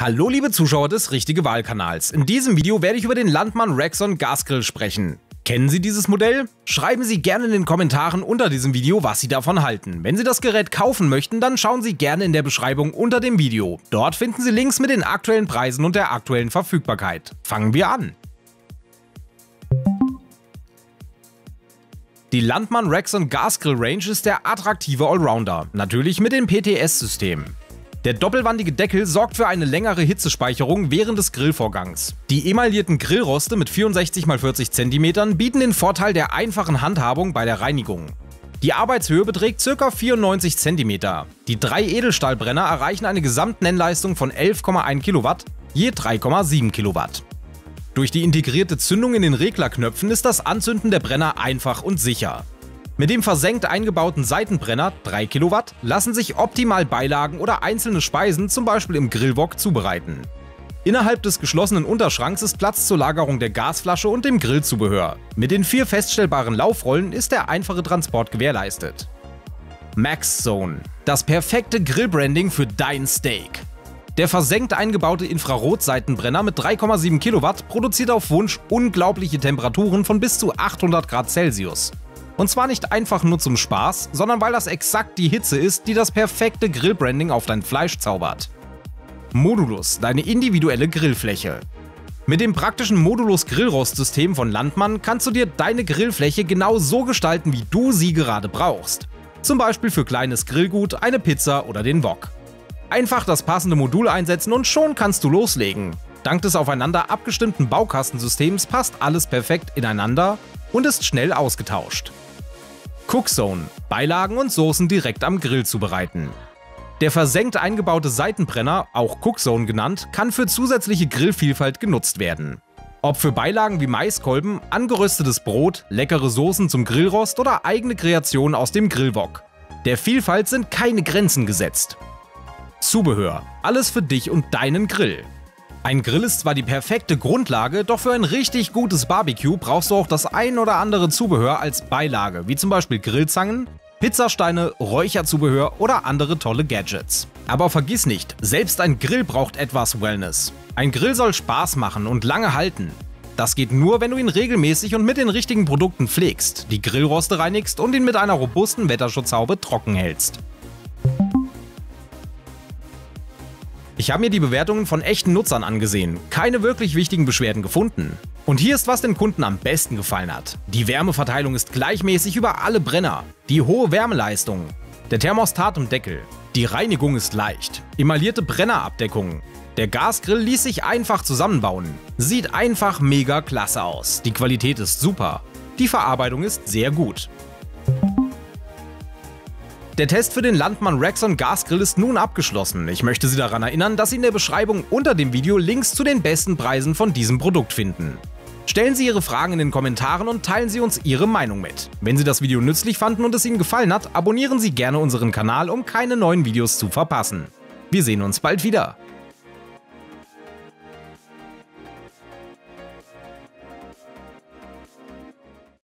Hallo liebe Zuschauer des Richtige Wahlkanals. In diesem Video werde ich über den Landmann Rexon Gasgrill sprechen. Kennen Sie dieses Modell? Schreiben Sie gerne in den Kommentaren unter diesem Video, was Sie davon halten. Wenn Sie das Gerät kaufen möchten, dann schauen Sie gerne in der Beschreibung unter dem Video. Dort finden Sie Links mit den aktuellen Preisen und der aktuellen Verfügbarkeit. Fangen wir an! Die Landmann Rexon Gasgrill Range ist der attraktive Allrounder, natürlich mit dem PTS-System. Der doppelwandige Deckel sorgt für eine längere Hitzespeicherung während des Grillvorgangs. Die emaillierten Grillroste mit 64 x 40 cm bieten den Vorteil der einfachen Handhabung bei der Reinigung. Die Arbeitshöhe beträgt ca. 94 cm. Die drei Edelstahlbrenner erreichen eine Gesamtnennleistung von 11,1 kW, je 3,7 kW. Durch die integrierte Zündung in den Reglerknöpfen ist das Anzünden der Brenner einfach und sicher. Mit dem versenkt eingebauten Seitenbrenner 3 Kilowatt lassen sich optimal Beilagen oder einzelne Speisen zum Beispiel im Grillwok zubereiten. Innerhalb des geschlossenen Unterschranks ist Platz zur Lagerung der Gasflasche und dem Grillzubehör. Mit den vier feststellbaren Laufrollen ist der einfache Transport gewährleistet. Max Zone. Das perfekte Grillbranding für dein Steak. Der versenkt eingebaute Infrarotseitenbrenner mit 3,7 Kilowatt produziert auf Wunsch unglaubliche Temperaturen von bis zu 800 Grad Celsius. Und zwar nicht einfach nur zum Spaß, sondern weil das exakt die Hitze ist, die das perfekte Grillbranding auf dein Fleisch zaubert. Modulus, deine individuelle Grillfläche. Mit dem praktischen Modulus Grillrostsystem von Landmann kannst du dir deine Grillfläche genau so gestalten, wie du sie gerade brauchst. Zum Beispiel für kleines Grillgut, eine Pizza oder den Wok. Einfach das passende Modul einsetzen und schon kannst du loslegen. Dank des aufeinander abgestimmten Baukastensystems passt alles perfekt ineinander und ist schnell ausgetauscht. Cookzone – Beilagen und Soßen direkt am Grill zubereiten. Der versenkt eingebaute Seitenbrenner, auch Cookzone genannt, kann für zusätzliche Grillvielfalt genutzt werden. Ob für Beilagen wie Maiskolben, angeröstetes Brot, leckere Soßen zum Grillrost oder eigene Kreationen aus dem Grillwok. Der Vielfalt sind keine Grenzen gesetzt. Zubehör – alles für dich und deinen Grill. Ein Grill ist zwar die perfekte Grundlage, doch für ein richtig gutes Barbecue brauchst du auch das ein oder andere Zubehör als Beilage, wie zum Beispiel Grillzangen, Pizzasteine, Räucherzubehör oder andere tolle Gadgets. Aber vergiss nicht, selbst ein Grill braucht etwas Wellness. Ein Grill soll Spaß machen und lange halten. Das geht nur, wenn du ihn regelmäßig und mit den richtigen Produkten pflegst, die Grillroste reinigst und ihn mit einer robusten Wetterschutzhaube trocken hältst. Ich habe mir die Bewertungen von echten Nutzern angesehen, keine wirklich wichtigen Beschwerden gefunden. Und hier ist, was den Kunden am besten gefallen hat. Die Wärmeverteilung ist gleichmäßig über alle Brenner, die hohe Wärmeleistung, der Thermostat im Deckel, die Reinigung ist leicht, emaillierte Brennerabdeckung, der Gasgrill ließ sich einfach zusammenbauen, sieht einfach mega klasse aus, die Qualität ist super, die Verarbeitung ist sehr gut. Der Test für den Landmann Rexon Gasgrill ist nun abgeschlossen. Ich möchte Sie daran erinnern, dass Sie in der Beschreibung unter dem Video Links zu den besten Preisen von diesem Produkt finden. Stellen Sie Ihre Fragen in den Kommentaren und teilen Sie uns Ihre Meinung mit. Wenn Sie das Video nützlich fanden und es Ihnen gefallen hat, abonnieren Sie gerne unseren Kanal, um keine neuen Videos zu verpassen. Wir sehen uns bald wieder.